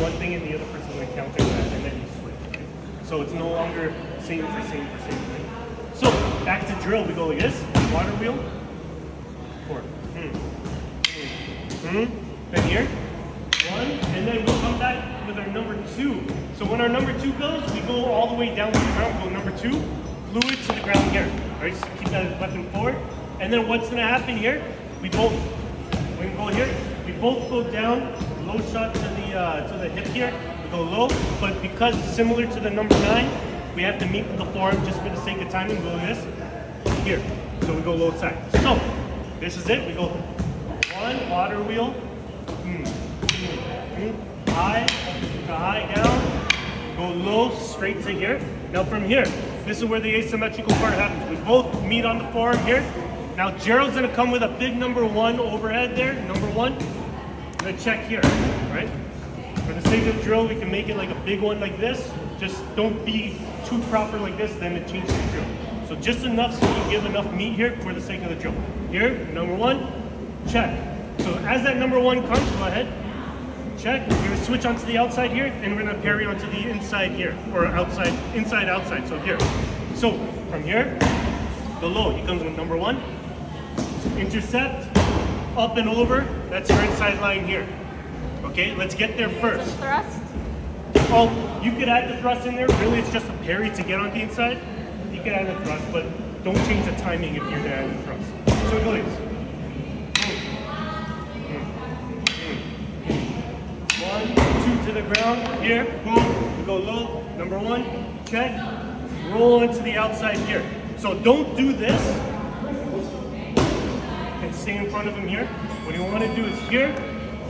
one thing and the other person's gonna counter that, and then you switch. So it's no longer same for same for same. thing. So back to drill, we go like this. Water wheel. Four. Hmm. Hmm. Then here. One, and then we'll come back with our number two. So when our number two goes, we go all the way down to the ground, go number two, fluid to the ground here. All right, so keep that weapon forward. And then what's gonna happen here? We both, we go here, we both go down, low shot to the uh, to the hip here. We go low, but because similar to the number nine, we have to meet with the forearm just for the sake of timing. Go like this, here. So we go low side. So this is it. We go one water wheel, hmm, hmm, hmm, high, high down, go low straight to here. Now from here, this is where the asymmetrical part happens. We both meet on the forearm here. Now Gerald's gonna come with a big number one overhead there, number one. I'm gonna check here, right? For the sake of the drill, we can make it like a big one like this. Just don't be too proper like this, then it changes the drill. So just enough so you give enough meat here for the sake of the drill. Here, number one, check. So as that number one comes, go ahead, check. We're gonna switch onto the outside here, and we're gonna parry onto the inside here, or outside, inside, outside, so here. So from here, go low. He comes with number one, intercept, up and over, that's your inside line here. Okay, let's get there first. Thrust. Oh, you could add the thrust in there. Really, it's just a parry to get on the inside. You could add the thrust, but don't change the timing if you're gonna add the thrust. So it goes. One, two to the ground. Here, boom. We go low. Number one, check. Roll into the outside here. So don't do this stay in front of him here. What you want to do is here,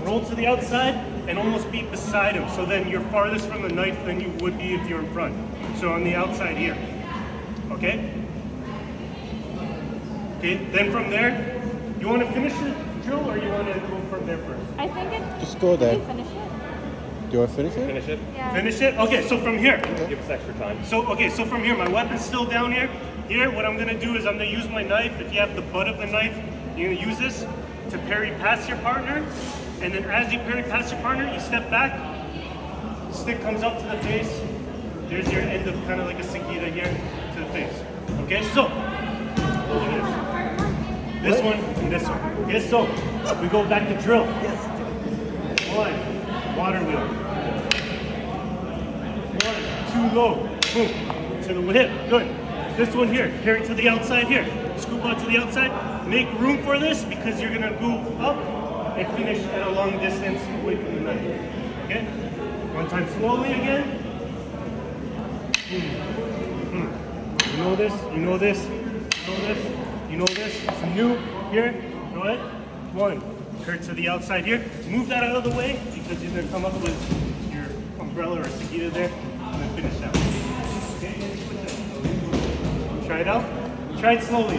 roll to the outside and almost be beside him. So then you're farthest from the knife than you would be if you're in front. So on the outside here. Okay? Okay, then from there, you want to finish the drill or you want to go from there first? I think it. Just go there. Finish it? Do you want to finish it? Finish it. Yeah. Finish it? Okay, so from here. Okay. Give us extra time. So, okay, so from here, my weapon's still down here. Here, what I'm gonna do is I'm gonna use my knife. If you have the butt of the knife, you're gonna use this to parry past your partner. And then as you parry past your partner, you step back, stick comes up to the face. There's your end of kind of like a Sakita here to the face. Okay, so, this. One and this one. Okay, so, we go back to drill. One, water wheel. One, two low, boom, to the hip, good. This one here, carry to the outside here. Scoop out to the outside. Make room for this because you're gonna go up and finish at a long distance away from the knife. Okay? One time slowly again. Hmm. You know this, you know this, you know this, you know this. It's new here. Go ahead. One. Curve to the outside here. Move that out of the way because you're gonna come up with your umbrella or Sakita there and finish that. Okay? Try it out. Try it slowly.